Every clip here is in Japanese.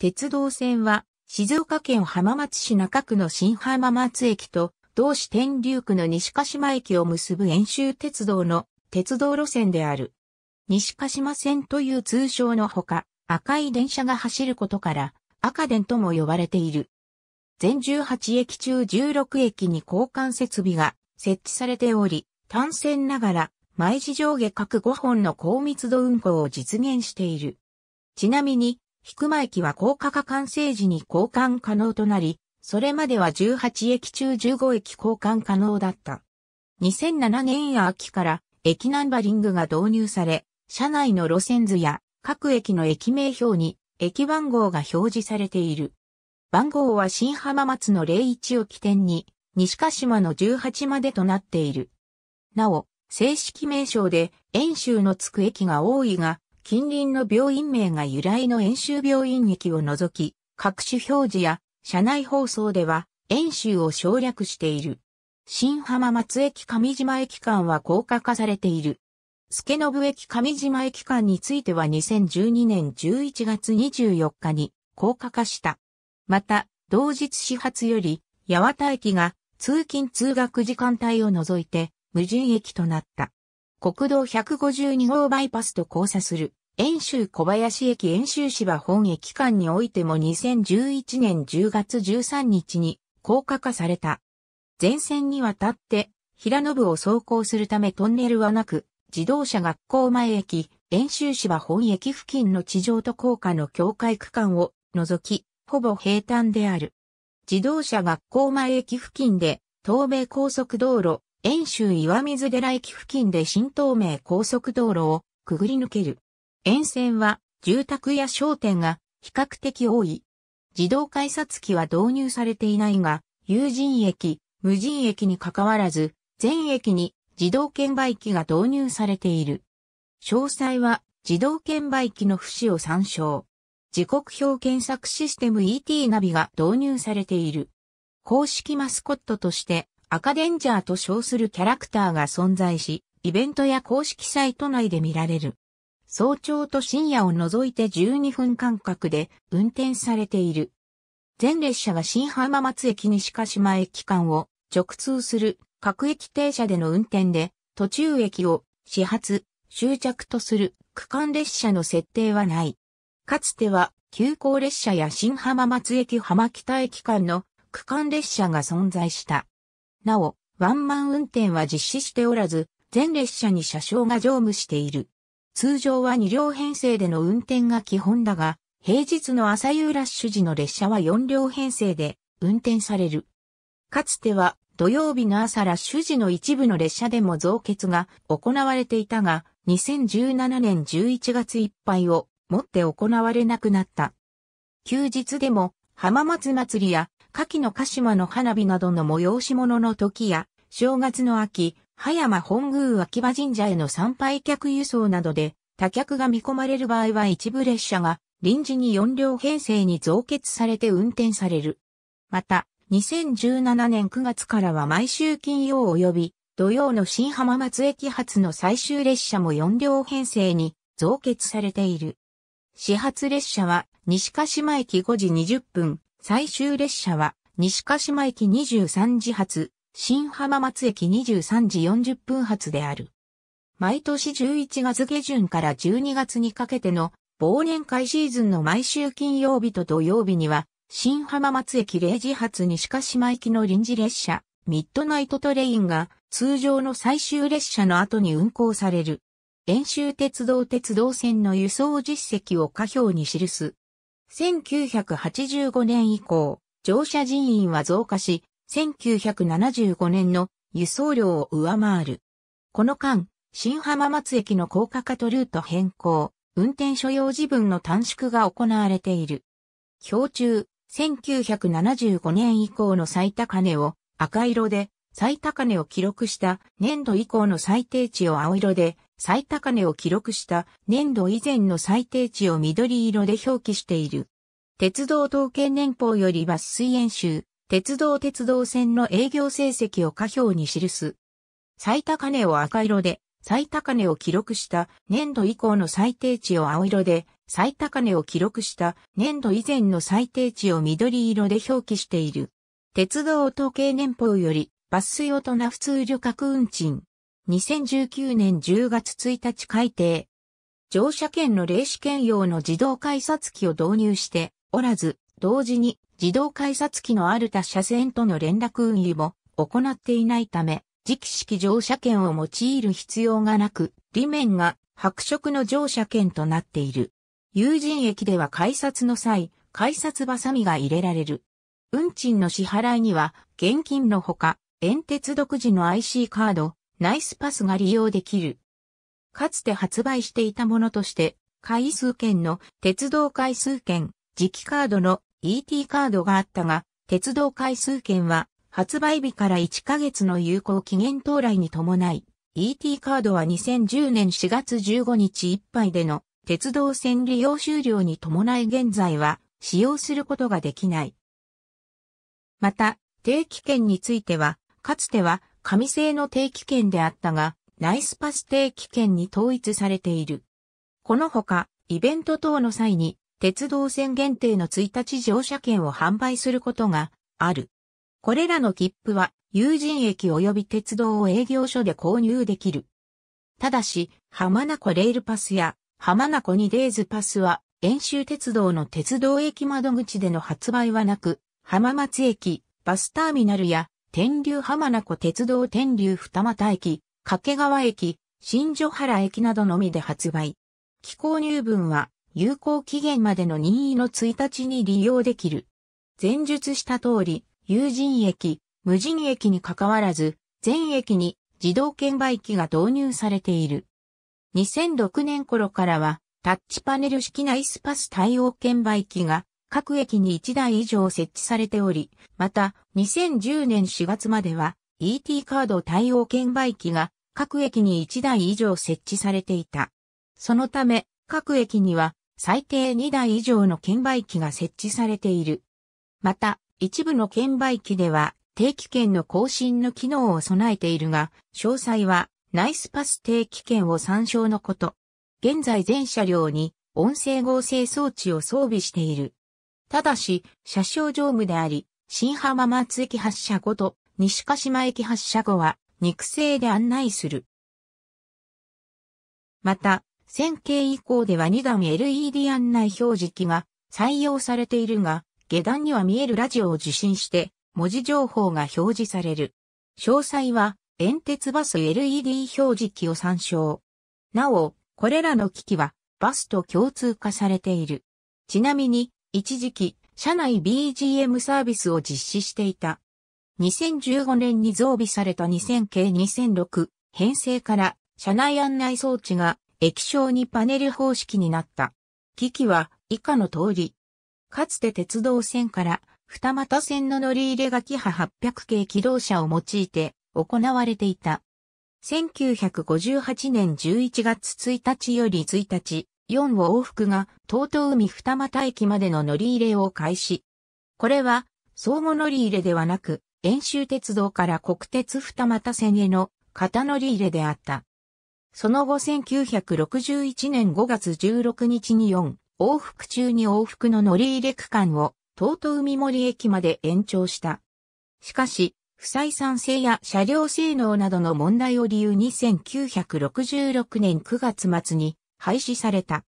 鉄道線は静岡県浜松市中区の新浜松駅と同市天竜区の西鹿島駅を結ぶ遠州鉄道の鉄道路線である。西鹿島線という通称のほか、赤い電車が走ることから赤電とも呼ばれている。全18駅中16駅に交換設備が設置されており、単線ながら毎時上下各5本の高密度運行を実現している。ちなみに、引間駅は高架化完成時に交換可能となり、それまでは18駅中15駅交換可能だった。2007年秋から駅ナンバリングが導入され、車内の路線図や各駅の駅名表に駅番号が表示されている。番号は新浜松の01を起点に、西鹿島の18までとなっている。なお、正式名称で遠州のつく駅が多いが、近隣の病院名が由来の遠州病院駅を除き、各種表示や車内放送では遠州を省略している。新浜松駅上島駅間は高架化されている。助信駅上島駅間については2012年11月24日に高架化した。また、同日始発より、八幡駅が通勤通学時間帯を除いて無人駅となった。国道152号バイパスと交差する、遠州小林駅遠州芝本駅間においても2011年10月13日に高架化された。前線にわたって平野部を走行するためトンネルはなく、自動車学校前駅、遠州芝本駅付近の地上と高架の境界区間を除き、ほぼ平坦である。自動車学校前駅付近で東名高速道路、遠州岩水寺駅付近で新東名高速道路をくぐり抜ける。沿線は住宅や商店が比較的多い。自動改札機は導入されていないが、有人駅、無人駅に関わらず、全駅に自動券売機が導入されている。詳細は自動券売機の節を参照。時刻表検索システム ET ナビが導入されている。公式マスコットとして赤デンジャーと称するキャラクターが存在し、イベントや公式サイト内で見られる。早朝と深夜を除いて12分間隔で運転されている。全列車が新浜松駅西鹿島駅間を直通する各駅停車での運転で途中駅を始発、終着とする区間列車の設定はない。かつては急行列車や新浜松駅浜北駅間の区間列車が存在した。なお、ワンマン運転は実施しておらず、全列車に車掌が乗務している。通常は2両編成での運転が基本だが、平日の朝夕ラッシュ時の列車は4両編成で運転される。かつては土曜日の朝ラッシュ時の一部の列車でも増結が行われていたが、2017年11月いっぱいをもって行われなくなった。休日でも浜松祭りや柿の鹿島の花火などの催し物の時や、正月の秋、葉山本宮秋葉神社への参拝客輸送などで、他客が見込まれる場合は一部列車が臨時に4両編成に増結されて運転される。また、2017年9月からは毎週金曜及び土曜の新浜松駅発の最終列車も4両編成に増結されている。始発列車は西鹿島駅5時20分、最終列車は西鹿島駅23時発、新浜松駅23時40分発である。毎年11月下旬から12月にかけての忘年会シーズンの毎週金曜日と土曜日には、新浜松駅0時発西鹿島駅の臨時列車、ミッドナイトトレインが通常の最終列車の後に運行される。遠州鉄道鉄道線の輸送実績を下表に記す。1985年以降、乗車人員は増加し、1975年の輸送量を上回る。この間、新浜松駅の高架化とルート変更、運転所要時分の短縮が行われている。表中、1975年以降の最高値を赤色で、最高値を記録した年度以降の最低値を青色で、最高値を記録した年度以前の最低値を緑色で表記している。鉄道統計年報より抜粋演習、鉄道鉄道線の営業成績を下表に記す。最高値を赤色で、最高値を記録した年度以降の最低値を青色で、最高値を記録した年度以前の最低値を緑色で表記している。鉄道統計年報よりバス用とナ普通旅客運賃。2019年10月1日改定。乗車券の霊視券用の自動改札機を導入しておらず、同時に自動改札機のある他車線との連絡運輸も行っていないため、磁気式乗車券を用いる必要がなく、裏面が白色の乗車券となっている。友人駅では改札の際、改札バサミが入れられる。運賃の支払いには、現金のほか、遠鉄独自の IC カード、ナイスパスが利用できる。かつて発売していたものとして、回数券の鉄道回数券、磁気カードの ET カードがあったが、鉄道回数券は発売日から1ヶ月の有効期限到来に伴い、ET カードは2010年4月15日いっぱいでの鉄道線利用終了に伴い現在は使用することができない。また、定期券については、かつては紙製の定期券であったが、ナイスパス定期券に統一されている。このほか、イベント等の際に、鉄道線限定の1日乗車券を販売することがある。これらの切符は、友人駅及び鉄道を営業所で購入できる。ただし、浜名湖レールパスや浜名湖にデーズパスは、遠州鉄道の鉄道駅窓口での発売はなく、浜松駅、バスターミナルや、天竜浜名湖鉄道天竜二俣駅、掛川駅、新所原駅などのみで発売。機構入分は、有効期限までの任意の1日に利用できる。前述した通り、有人駅、無人駅に関わらず、全駅に自動券売機が導入されている。2006年頃からは、タッチパネル式ナイスパス対応券売機が各駅に1台以上設置されており、また2010年4月までは ET カード対応券売機が各駅に1台以上設置されていた。そのため、各駅には最低2台以上の券売機が設置されている。また、一部の券売機では定期券の更新の機能を備えているが、詳細はナイスパス定期券を参照のこと。現在全車両に音声合成装置を装備している。ただし、車掌乗務であり、新浜松駅発車後と西鹿島駅発車後は肉声で案内する。また、1000系以降では2段 LED 案内表示器が採用されているが、下段には見えるラジオを受信して文字情報が表示される。詳細は煙鉄バス LED 表示器を参照。なお、これらの機器はバスと共通化されている。ちなみに、一時期、車内 BGM サービスを実施していた。2015年に増備された2000系2006編成から車内案内装置が液晶にパネル方式になった。機器は以下の通り。かつて鉄道線から二股線の乗り入れがキハ800系機動車を用いて行われていた。1958年11月1日より1日、4往復が東東海二俣駅までの乗り入れを開始。これは相互乗り入れではなく、遠州鉄道から国鉄二俣線への片乗り入れであった。その後1961年5月16日に4往復中に往復の乗り入れ区間を東東海森駅まで延長した。しかし、不採算性や車両性能などの問題を理由に1966年9月末に廃止された。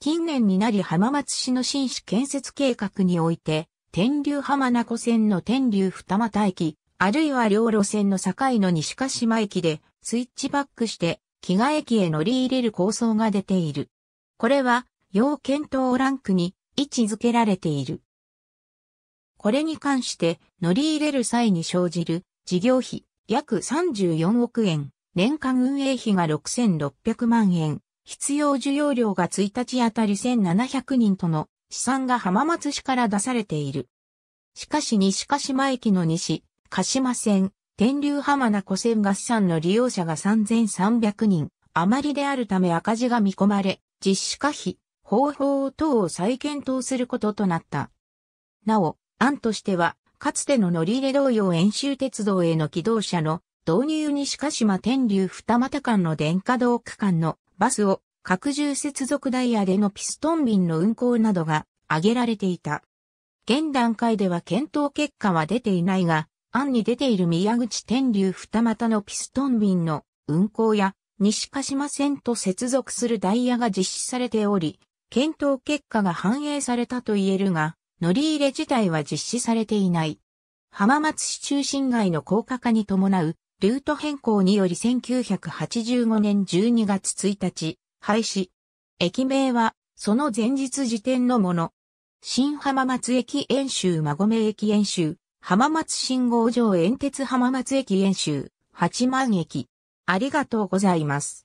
近年になり浜松市の新市建設計画において、天竜浜名湖線の天竜二俣駅、あるいは両路線の境の西鹿島駅でスイッチバックして木賀駅へ乗り入れる構想が出ている。これは要検討ランクに位置づけられている。これに関して乗り入れる際に生じる事業費約34億円、年間運営費が6600万円、必要需要量が1日あたり1700人との試算が浜松市から出されている。しかし西鹿島駅の西、鹿島線、天竜浜名湖線合算の利用者が3300人余りであるため赤字が見込まれ、実施可費、方法等を再検討することとなった。なお、案としては、かつての乗り入れ同様遠州鉄道への機動車の導入にしかしま天竜二股間の電化道区間のバスを拡充接続ダイヤでのピストン便の運行などが挙げられていた。現段階では検討結果は出ていないが、案に出ている宮口天竜二股のピストン便の運行や西鹿島線と接続するダイヤが実施されており、検討結果が反映されたと言えるが、乗り入れ自体は実施されていない。浜松市中心街の高架化に伴うルート変更により1985年12月1日、廃止。駅名は、その前日時点のもの。新浜松駅演習馬込駅演習、浜松信号場沿鉄浜松駅演習、八幡駅。ありがとうございます。